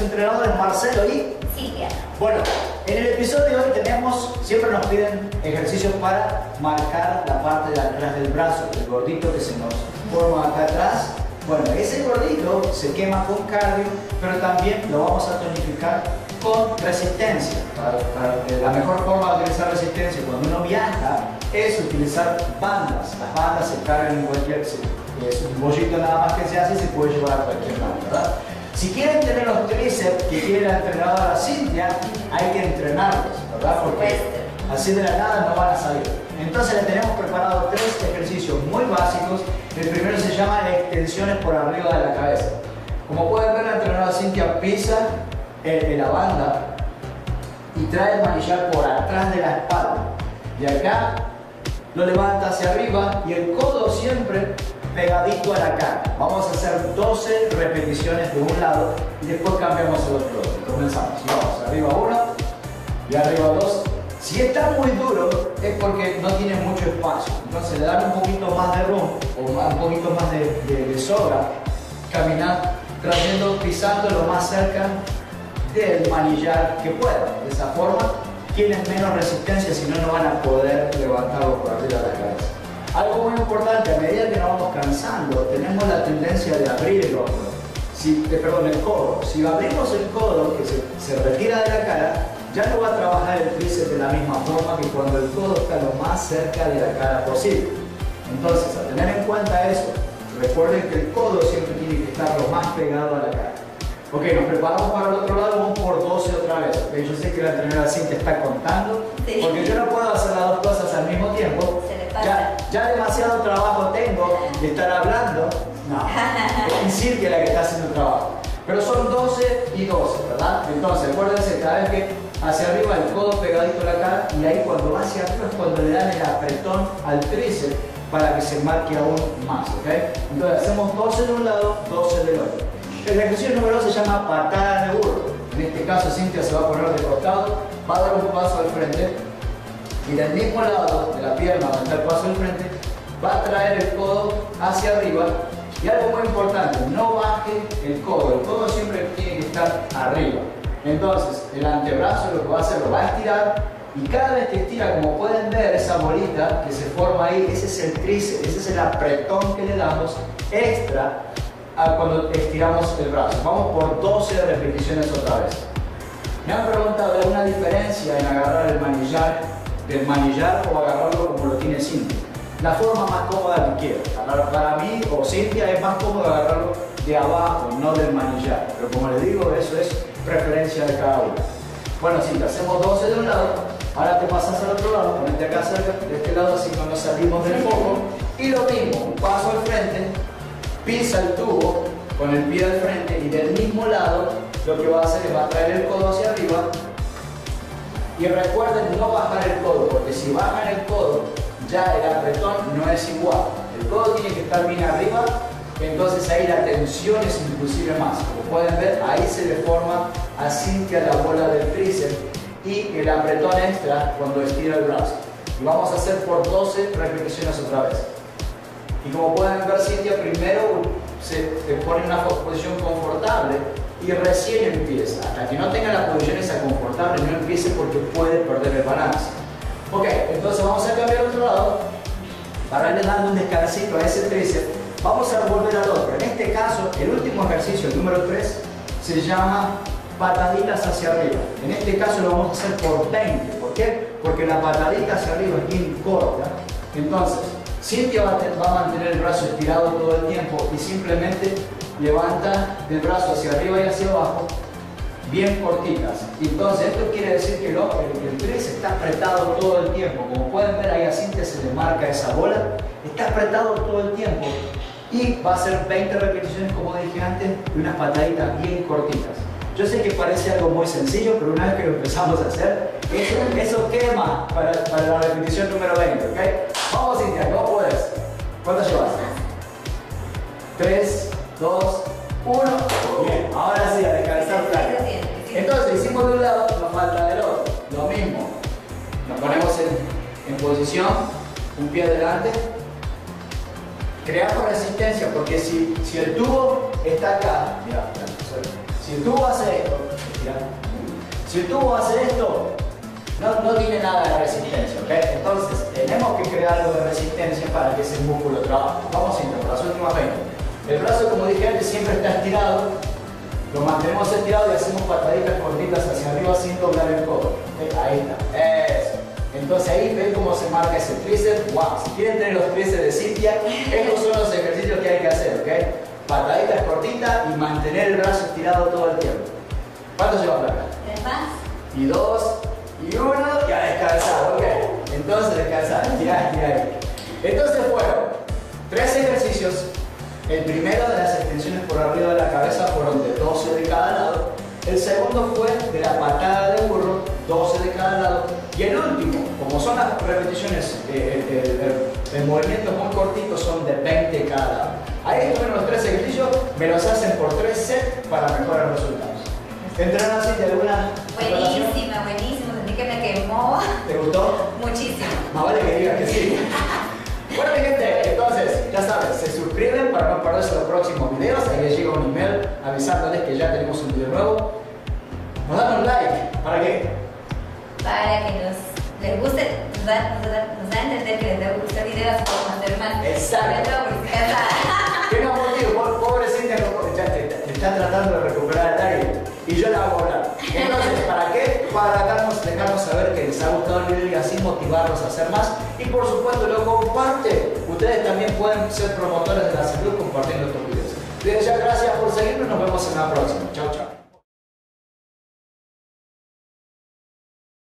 sus entrenadores Marcelo y Silvia. Bueno, en el episodio de hoy tenemos, siempre nos piden ejercicios para marcar la parte de atrás del brazo, el gordito que se nos forma acá atrás. Bueno, ese gordito se quema con cardio, pero también lo vamos a tonificar con resistencia. Para, para la mejor forma de utilizar resistencia cuando uno viaja es utilizar bandas. Las bandas se cargan en cualquier... Es un bollito nada más que se hace y se puede llevar a cualquier lado, ¿verdad? Si quieren tener los tríceps que quiere la entrenadora Cintia, hay que entrenarlos, ¿verdad? Porque así de la nada no van a salir. Entonces le tenemos preparado tres ejercicios muy básicos. El primero se llama extensiones por arriba de la cabeza. Como pueden ver, la entrenadora Cintia pisa en, la banda y trae el manillar por atrás de la espalda. De acá lo levanta hacia arriba y el codo siempre pegadito a la cara. Vamos a hacer 12 repeticiones de un lado y después cambiamos el otro. Comenzamos. Vamos, arriba uno y arriba dos. Si está muy duro es porque no tiene mucho espacio. Entonces le dan un poquito más de rum o un poquito más de, sobra. Caminar trayendo, pisando lo más cerca del manillar que pueda. De esa forma tienen menos resistencia, si no, no van a poder levantarlo por arriba de la cabeza. Algo muy importante, a medida que nos vamos cansando, tenemos la tendencia de abrir el hombro, si, eh, perdón, el codo. Si abrimos el codo, que se, retira de la cara, ya no va a trabajar el tríceps de la misma forma que cuando el codo está lo más cerca de la cara posible. Entonces, a tener en cuenta eso, recuerden que el codo siempre tiene que estar lo más pegado a la cara. Ok, nos preparamos para el otro lado, vamos por 12 otra vez. Yo sé que la entrenadora te está contando, porque yo no puedo hacer las dos cosas al mismo tiempo. Ya, ya demasiado trabajo tengo de estar hablando. No, es Silvia la que está haciendo el trabajo. Pero son 12 y 12, ¿verdad? Entonces, acuérdense, cada vez que hacia arriba el codo pegadito a la cara y ahí cuando va hacia arriba es cuando le dan el apretón al tríceps para que se marque aún más, ¿ok? Entonces hacemos 12 de un lado, 12 del otro. El ejercicio número 2 se llama patada de burro. En este caso Cintia se va a poner de costado, va a dar un paso al frente y del mismo lado de la pierna donde el paso al frente, va a traer el codo hacia arriba y algo muy importante, no baje el codo, el codo siempre tiene que estar arriba. Entonces el antebrazo lo que va a hacer lo va a estirar y cada vez que estira, como pueden ver, esa bolita que se forma ahí, ese es el tríceps, ese es el apretón que le damos extra cuando estiramos el brazo. Vamos por 12 repeticiones otra vez. Me han preguntado, ¿hay alguna diferencia en agarrar el manillar del manillar o agarrarlo como lo tiene Cintia? La forma más cómoda que quiera. Para mí o Cintia es más cómodo agarrarlo de abajo, no del manillar. Pero como les digo, eso es preferencia de cada uno. Bueno, Cintia, hacemos 12 de un lado, ahora te pasas al otro lado, ponete acá cerca, de este lado, así nos salimos del foco. Y lo mismo, paso al frente, pisa el tubo con el pie al frente y del mismo lado lo que va a hacer es va a traer el codo hacia arriba y recuerden no bajar el codo porque si bajan el codo ya el apretón no es igual el codo tiene que estar bien arriba entonces ahí la tensión es inclusive más como pueden ver ahí se le forma así que la bola del tríceps y el apretón extra cuando estira el brazo y vamos a hacer por 12 repeticiones otra vez y como pueden ver, Cintia primero se pone en una posición confortable y recién empieza. Hasta que no tenga la posición esa confortable, no empiece porque puede perder el balance. Ok, entonces vamos a cambiar otro lado para irle dando un descansito a ese tríceps. Vamos a volver al otro. En este caso, el último ejercicio, el número 3, se llama pataditas hacia arriba. En este caso lo vamos a hacer por 20. ¿Por qué? Porque la patadita hacia arriba es bien corta. Entonces, Cintia va a mantener el brazo estirado todo el tiempo y simplemente levanta el brazo hacia arriba y hacia abajo, bien cortitas. Entonces esto quiere decir que el, el, está apretado todo el tiempo. Como pueden ver ahí a Cintia se le marca esa bola, está apretado todo el tiempo. Y va a ser 20 repeticiones como dije antes y unas pataditas bien cortitas. Yo sé que parece algo muy sencillo, pero una vez que lo empezamos a hacer, eso, quema para, la repetición número 20, ¿ok? Vamos Cintia, ¿cómo puedes? ¿Cuántas llevas? 3, 2, 1. Bien, ahora sí, Entonces, hicimos de un lado, nos falta del otro. Lo mismo. Nos ponemos en, posición, un pie adelante. Creamos resistencia, porque si, si el tubo está acá, mira, Si el tubo hace esto, si el tubo hace esto, no, no tiene nada de resistencia, ¿ok? Entonces, tenemos que crear algo de resistencia para que ese músculo trabaje. Vamos a intentar las últimas 20. El brazo, como dije antes, siempre está estirado. Lo mantenemos estirado y hacemos pataditas cortitas hacia arriba sin doblar el codo. Ahí está. Eso. Entonces ahí ven cómo se marca ese tríceps. Wow, si quieren tener los tríceps de Cintia, estos son los ejercicios que hay que hacer, ¿ok? Pataditas cortitas y mantener el brazo estirado todo el tiempo. ¿Cuánto lleva placa? Tres más. Y dos, y uno, y a descansar, ¿ok? Entonces descansar, ya, ya. Entonces fueron tres. El primero de las extensiones por arriba de la cabeza fueron de 12 de cada lado. El segundo fue de la patada de burro, 12 de cada lado. Y el último, como son las repeticiones, eh, eh, el, movimiento muy cortito, son de 20 de cada lado. Ahí estuvieron los tres ejercicios, me los hacen por tres sets para mejorar resultados. ¿Entrenan así de alguna Buenísima, buenísima, sentí que me quemó. ¿Te gustó? Muchísimo. Más vale que digas que sí. bueno, mi gente, entonces, ya saben, se suscriben para no perderse los próximos videos. Ahí les llega un email avisándoles que ya tenemos un video nuevo. Nos dan un like. ¿Para qué? Para que nos les guste, nos da, nos da, nos da a entender que les gusta videos como hacer más. Exacto. Porque ¿Qué no motivo? Po- Pobre Cintia, te, te está tratando de recuperar el aire y yo la hago hablar. Entonces, ¿para qué? Para darnos, dejarnos saber que les ha gustado el video y así motivarlos a hacer más. Y por supuesto, lo comparte. Ustedes también pueden ser promotores de la salud compartiendo estos videos. Desde ya, gracias por seguirnos. Nos vemos en la próxima. Chao, chao.